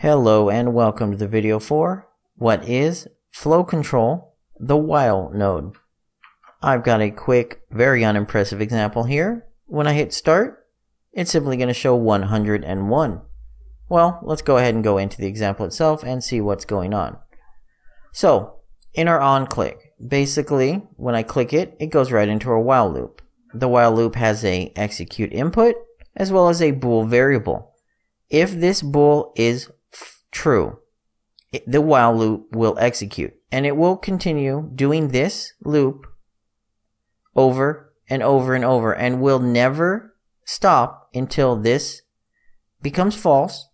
Hello and welcome to the video for what is flow control, the while node. I've got a quick, very unimpressive example here. When I hit start, it's simply going to show 101. Well, let's go ahead and go into the example itself and see what's going on. So, in our on click, basically, when I click it, it goes right into our while loop. The while loop has a execute input as well as a bool variable. If this bool is true, the while loop will execute and it will continue doing this loop over and over and over and will never stop until this becomes false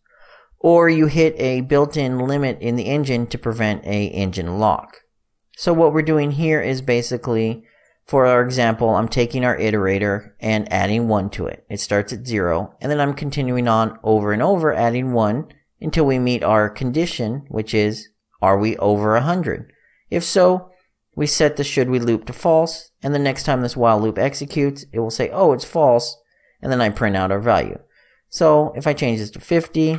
or you hit a built-in limit in the engine to prevent a engine lock. So what we're doing here is basically for our example, I'm taking our iterator and adding 1 to it. It starts at 0, and then I'm continuing on over and over adding 1 until we meet our condition, which is, are we over 100? If so, we set the should we loop to false, and the next time this while loop executes, it will say, oh, it's false, and then I print out our value. So if I change this to 50,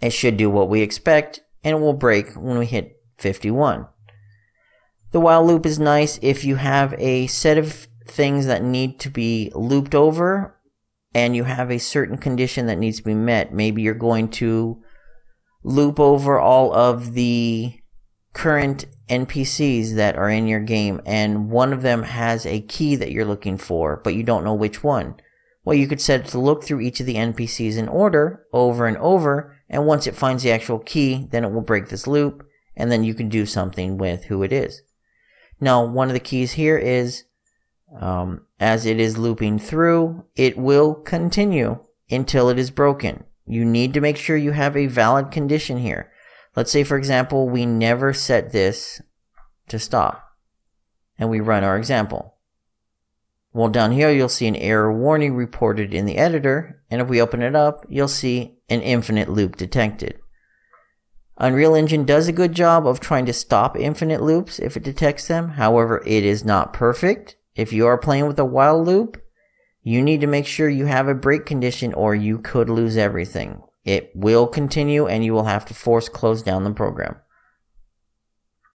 it should do what we expect, and it will break when we hit 51. The while loop is nice if you have a set of things that need to be looped over and you have a certain condition that needs to be met. Maybe you're going to loop over all of the current NPCs that are in your game, and one of them has a key that you're looking for, but you don't know which one. Well, you could set it to look through each of the NPCs in order over and over, and once it finds the actual key, then it will break this loop, and then you can do something with who it is. Now, one of the keys here is um, as it is looping through, it will continue until it is broken. You need to make sure you have a valid condition here. Let's say, for example, we never set this to stop and we run our example. Well, down here, you'll see an error warning reported in the editor. And if we open it up, you'll see an infinite loop detected. Unreal Engine does a good job of trying to stop infinite loops if it detects them. However, it is not perfect. If you are playing with a while loop, you need to make sure you have a break condition or you could lose everything. It will continue and you will have to force close down the program.